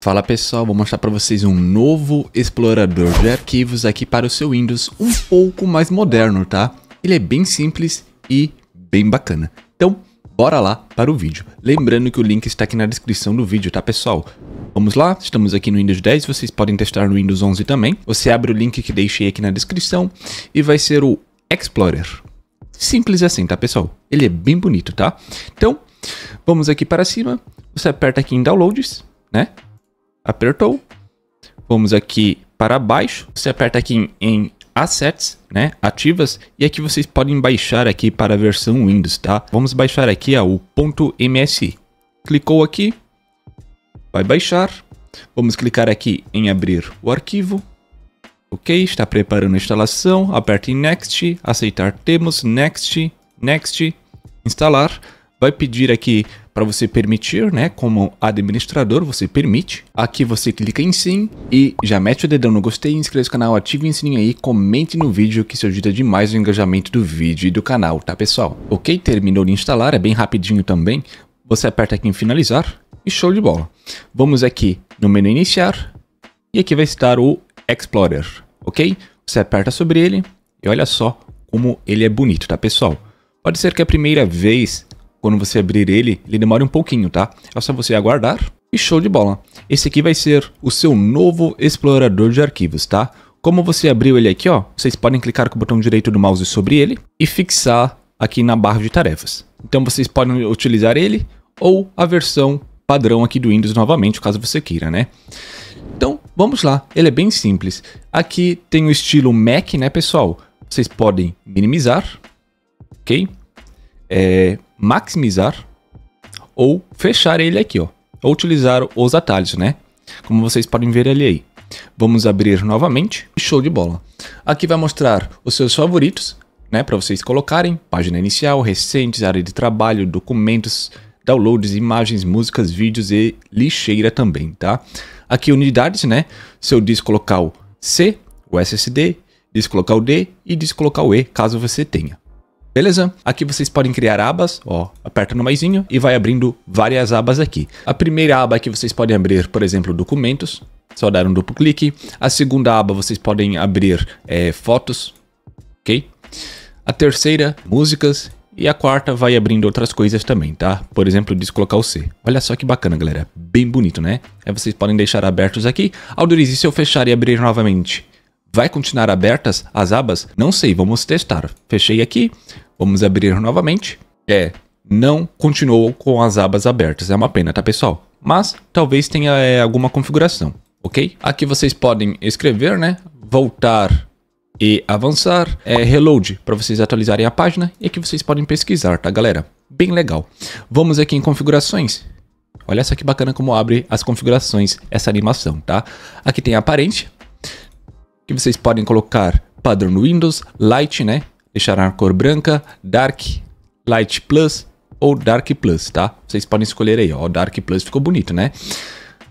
Fala pessoal, vou mostrar para vocês um novo explorador de arquivos aqui para o seu Windows, um pouco mais moderno, tá? Ele é bem simples e bem bacana. Então, bora lá para o vídeo. Lembrando que o link está aqui na descrição do vídeo, tá pessoal? Vamos lá, estamos aqui no Windows 10, vocês podem testar no Windows 11 também. Você abre o link que deixei aqui na descrição e vai ser o Explorer. Simples assim, tá pessoal? Ele é bem bonito, tá? Então, vamos aqui para cima, você aperta aqui em Downloads, né? Apertou. Vamos aqui para baixo, você aperta aqui em, em Assets, né, ativas, e aqui vocês podem baixar aqui para a versão Windows, tá? Vamos baixar aqui ó, o .msi. Clicou aqui, vai baixar. Vamos clicar aqui em abrir o arquivo. Ok, está preparando a instalação, aperte em Next, aceitar temos, Next, Next, instalar. Vai pedir aqui para você permitir, né? Como administrador, você permite. Aqui você clica em sim e já mete o dedão no gostei, inscreva no canal, ative o sininho aí, comente no vídeo que isso ajuda demais o engajamento do vídeo e do canal, tá pessoal? Ok, terminou de instalar, é bem rapidinho também. Você aperta aqui em finalizar e show de bola. Vamos aqui no menu iniciar e aqui vai estar o Explorer, ok? Você aperta sobre ele e olha só como ele é bonito, tá pessoal? Pode ser que a primeira vez quando você abrir ele, ele demora um pouquinho, tá? É só você aguardar e show de bola. Esse aqui vai ser o seu novo explorador de arquivos, tá? Como você abriu ele aqui, ó, vocês podem clicar com o botão direito do mouse sobre ele e fixar aqui na barra de tarefas. Então vocês podem utilizar ele ou a versão padrão aqui do Windows novamente, caso você queira, né? Então, vamos lá. Ele é bem simples. Aqui tem o estilo Mac, né, pessoal? Vocês podem minimizar, ok? É, maximizar ou fechar ele aqui, ó. Ou utilizar os atalhos, né? Como vocês podem ver ele aí. Vamos abrir novamente. Show de bola. Aqui vai mostrar os seus favoritos, né? Para vocês colocarem. Página inicial, recentes, área de trabalho, documentos, downloads, imagens, músicas, vídeos e lixeira também, tá? Aqui unidades, né? Seu disco local C, o SSD, disco local D e disco local E, caso você tenha. Beleza? Aqui vocês podem criar abas, ó, aperta no maisinho e vai abrindo várias abas aqui. A primeira aba que vocês podem abrir, por exemplo, documentos, só dar um duplo clique. A segunda aba vocês podem abrir é, fotos, ok? A terceira, músicas. E a quarta vai abrindo outras coisas também, tá? Por exemplo, descolocar o C. Olha só que bacana, galera. Bem bonito, né? Aí vocês podem deixar abertos aqui. Aldorize, se eu fechar e abrir novamente, vai continuar abertas as abas? Não sei, vamos testar. Fechei aqui. Vamos abrir novamente. É, não continuou com as abas abertas. É uma pena, tá, pessoal? Mas talvez tenha é, alguma configuração, ok? Aqui vocês podem escrever, né? Voltar e avançar. É reload para vocês atualizarem a página. E aqui vocês podem pesquisar, tá, galera? Bem legal. Vamos aqui em configurações. Olha só que bacana como abre as configurações essa animação, tá? Aqui tem a. Que vocês podem colocar padrão Windows, Light, né? deixar a cor branca, Dark, Light Plus ou Dark Plus, tá? Vocês podem escolher aí, ó, Dark Plus ficou bonito, né?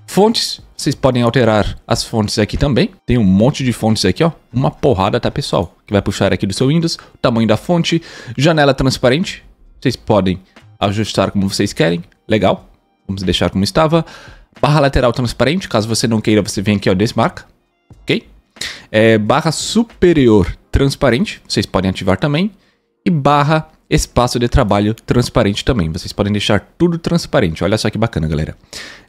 Fontes, vocês podem alterar as fontes aqui também. Tem um monte de fontes aqui, ó. Uma porrada, tá, pessoal? Que vai puxar aqui do seu Windows. Tamanho da fonte. Janela transparente. Vocês podem ajustar como vocês querem. Legal. Vamos deixar como estava. Barra lateral transparente. Caso você não queira, você vem aqui, ó, desmarca. Ok? É, barra superior transparente, vocês podem ativar também. E barra espaço de trabalho transparente também. Vocês podem deixar tudo transparente. Olha só que bacana, galera.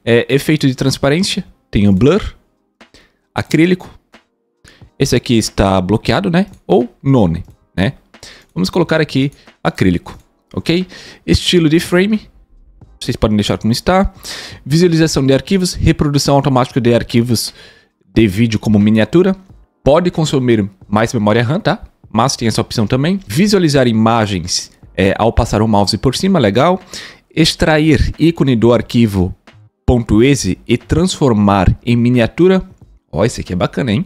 É, efeito de transparência, tem o blur, acrílico. Esse aqui está bloqueado, né? Ou none, né? Vamos colocar aqui acrílico, ok? Estilo de frame, vocês podem deixar como está. Visualização de arquivos, reprodução automática de arquivos de vídeo como miniatura. Pode consumir mais memória RAM, tá? Mas tem essa opção também. Visualizar imagens é, ao passar o mouse por cima, legal. Extrair ícone do arquivo .exe e transformar em miniatura. Ó, esse aqui é bacana, hein?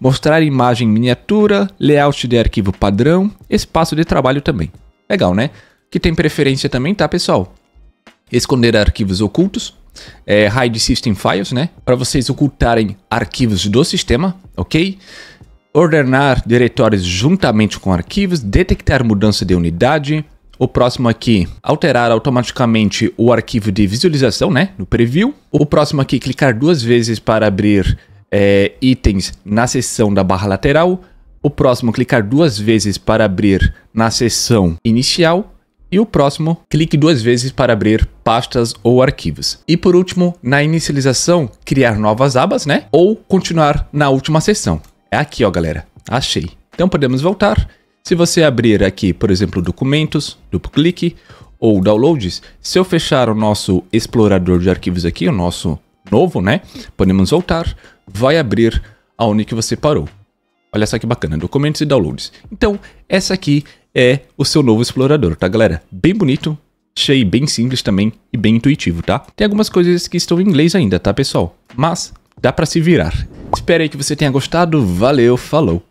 Mostrar imagem miniatura, layout de arquivo padrão, espaço de trabalho também. Legal, né? Que tem preferência também, tá, pessoal? Esconder arquivos ocultos, é, hide system files, né? Para vocês ocultarem arquivos do sistema, ok? Ordenar diretórios juntamente com arquivos, detectar mudança de unidade, O próximo aqui, alterar automaticamente o arquivo de visualização, né? No preview. O próximo aqui, clicar duas vezes para abrir é, itens na seção da barra lateral. O próximo, clicar duas vezes para abrir na seção inicial. E o próximo, clique duas vezes para abrir pastas ou arquivos. E por último, na inicialização, criar novas abas, né? Ou continuar na última seção. É aqui, ó, galera. Achei. Então podemos voltar. Se você abrir aqui, por exemplo, documentos, duplo clique, ou downloads, se eu fechar o nosso explorador de arquivos aqui, o nosso novo, né? Podemos voltar, vai abrir aonde que você parou. Olha só que bacana, documentos e downloads. Então, essa aqui é o seu novo explorador, tá galera? Bem bonito, achei bem simples também e bem intuitivo, tá? Tem algumas coisas que estão em inglês ainda, tá pessoal? Mas dá para se virar. Espero aí que você tenha gostado, valeu, falou!